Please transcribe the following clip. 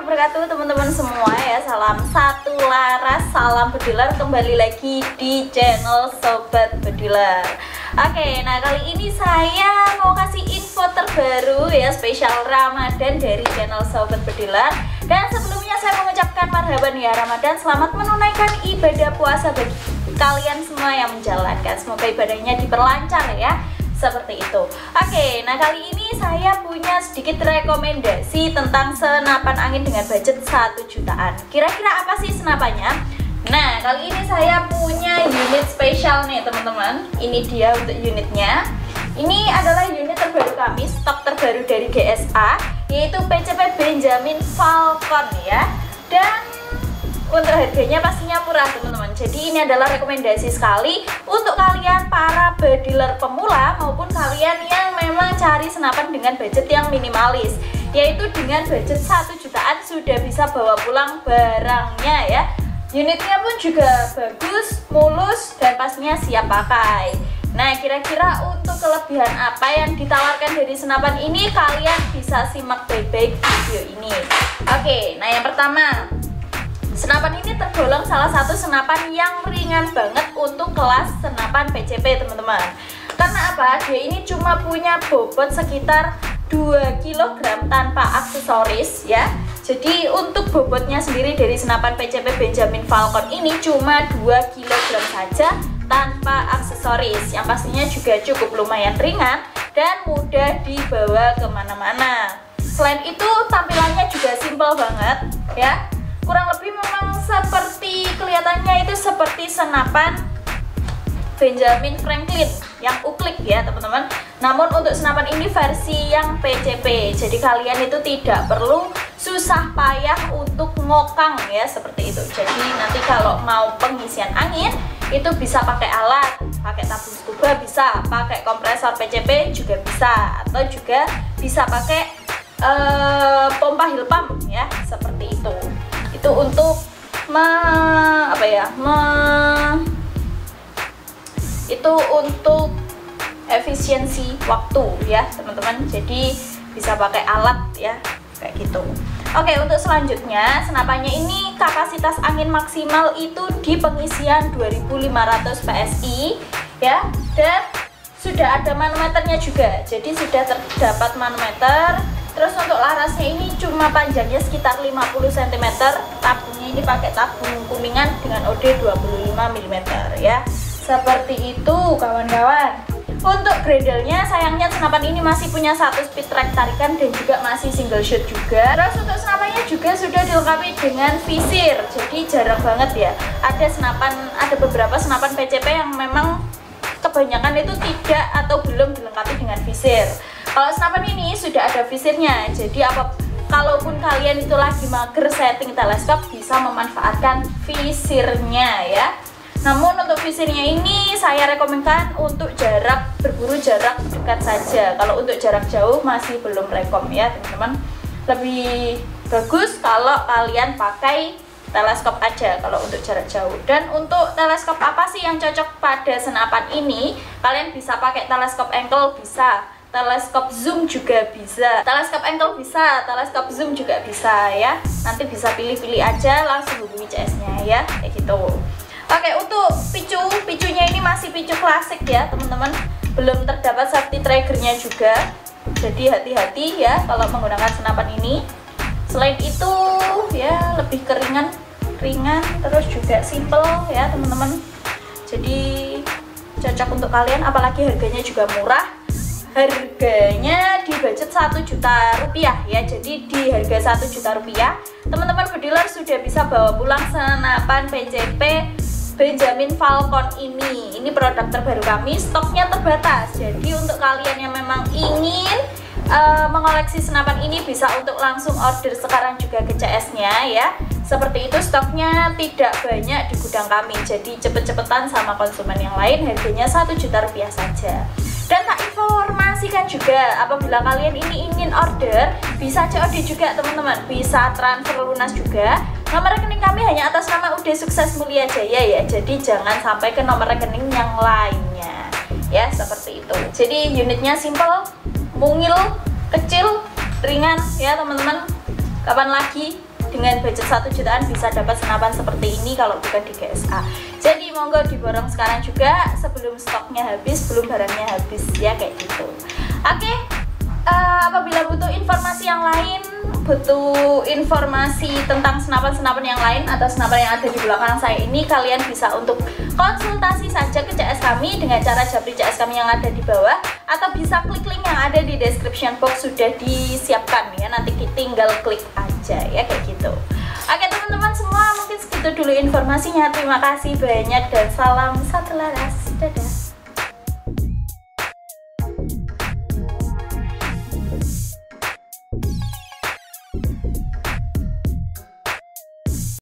wabarakatuh teman-teman semua ya. Salam satu laras, salam bediler. Kembali lagi di channel Sobat Bediler. Oke, nah kali ini saya mau kasih info terbaru ya Spesial Ramadan dari channel Sobat Bediler. Dan sebelumnya saya mengucapkan marhaban ya Ramadan. Selamat menunaikan ibadah puasa bagi kalian semua yang menjalankan. Semoga ibadahnya diperlancar ya seperti itu. Oke nah kali ini saya punya sedikit rekomendasi tentang senapan angin dengan budget 1 jutaan. Kira-kira apa sih senapannya? Nah kali ini saya punya unit spesial nih teman-teman. Ini dia untuk unitnya. Ini adalah unit terbaru kami stok terbaru dari GSA yaitu PCP Benjamin Falcon ya. Dan untuk harganya pastinya murah teman-teman. Jadi ini adalah rekomendasi sekali untuk kalian para bediler pemula maupun kalian yang memang cari senapan dengan budget yang minimalis. Yaitu dengan budget 1 jutaan sudah bisa bawa pulang barangnya ya. Unitnya pun juga bagus, mulus, dan pastinya siap pakai. Nah kira-kira untuk kelebihan apa yang ditawarkan dari senapan ini kalian bisa simak baik-baik video ini. Oke, nah yang pertama Senapan ini tergolong salah satu senapan yang ringan banget untuk kelas senapan PCP teman-teman. Karena apa? Dia ini cuma punya bobot sekitar 2 kg tanpa aksesoris ya. Jadi untuk bobotnya sendiri dari senapan PCP Benjamin Falcon ini cuma 2 kg saja tanpa aksesoris. Yang pastinya juga cukup lumayan ringan dan mudah dibawa ke mana-mana. Selain itu tampilannya juga simple banget ya kurang lebih memang seperti kelihatannya itu seperti senapan Benjamin Franklin yang uklik ya teman-teman. Namun untuk senapan ini versi yang PCP jadi kalian itu tidak perlu susah payah untuk ngokang ya seperti itu. Jadi nanti kalau mau pengisian angin itu bisa pakai alat pakai tabung scuba bisa pakai kompresor PCP juga bisa atau juga bisa pakai uh, pompa heal pump ya seperti itu itu untuk me, apa ya me, itu untuk efisiensi waktu ya teman-teman. Jadi bisa pakai alat ya kayak gitu. Oke untuk selanjutnya senapannya ini kapasitas angin maksimal itu di pengisian 2500 PSI ya. Dan sudah ada manometernya juga. Jadi sudah terdapat manometer terus untuk larasnya ini cuma panjangnya sekitar 50 cm tabungnya ini pakai tabung kuningan dengan OD 25 mm ya. Seperti itu kawan-kawan. Untuk gradelnya sayangnya senapan ini masih punya satu speed track tarikan dan juga masih single shot juga. Terus untuk senapannya juga sudah dilengkapi dengan visir. Jadi jarang banget ya. Ada senapan ada beberapa senapan PCP yang memang kebanyakan itu tidak atau belum dilengkapi dengan visir kalau senapan ini sudah ada visirnya, jadi apa kalaupun kalian itu lagi mager setting teleskop bisa memanfaatkan visirnya ya. Namun untuk visirnya ini saya rekomendkan untuk jarak berburu jarak dekat saja. Kalau untuk jarak jauh masih belum rekom ya teman-teman. Lebih bagus kalau kalian pakai teleskop aja kalau untuk jarak jauh dan untuk teleskop apa sih yang cocok pada senapan ini kalian bisa pakai teleskop ankle bisa teleskop zoom juga bisa. Teleskop angle bisa teleskop zoom juga bisa ya. Nanti bisa pilih-pilih aja langsung hubungi CS nya ya. Kayak gitu. Oke untuk picu. Picunya ini masih picu klasik ya teman-teman. Belum terdapat safety triggernya juga. Jadi hati-hati ya kalau menggunakan senapan ini. Selain itu ya lebih keringan ringan terus juga simple ya teman-teman. Jadi cocok untuk kalian apalagi harganya juga murah harganya di budget 1 juta rupiah ya. Jadi di harga 1 juta rupiah teman-teman bediler sudah bisa bawa pulang senapan PCP Benjamin Falcon ini. Ini produk terbaru kami stoknya terbatas. Jadi untuk kalian yang memang ingin uh, mengoleksi senapan ini bisa untuk langsung order sekarang juga ke CS nya ya. Seperti itu stoknya tidak banyak di gudang kami. Jadi cepet-cepetan sama konsumen yang lain harganya 1 juta rupiah saja dan tak informasikan juga apabila kalian ini ingin order bisa COD juga teman-teman. Bisa transfer lunas juga. Nomor rekening kami hanya atas nama UD Sukses Mulia Jaya ya. Jadi jangan sampai ke nomor rekening yang lainnya. Ya seperti itu. Jadi unitnya simple mungil kecil ringan. Ya teman-teman. Kapan lagi dengan budget satu jutaan bisa dapat senapan seperti ini kalau bukan di GSA jadi monggo diborong sekarang juga sebelum stoknya habis belum barangnya habis ya kayak gitu. Oke okay, uh, eh, apabila butuh informasi yang lain butuh informasi tentang senapan-senapan yang lain atau senapan yang ada di belakang saya ini kalian bisa untuk konsultasi saja ke CS kami dengan cara japri CS kami yang ada di bawah atau bisa klik link yang ada di description box sudah disiapkan ya. Nanti tinggal klik aja ya kayak gitu. Oke teman-teman semua mungkin segitu dulu informasinya. Terima kasih banyak dan salam satu laras. Dadah